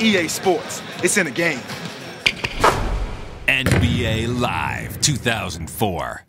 EA Sports. It's in the game. NBA Live 2004.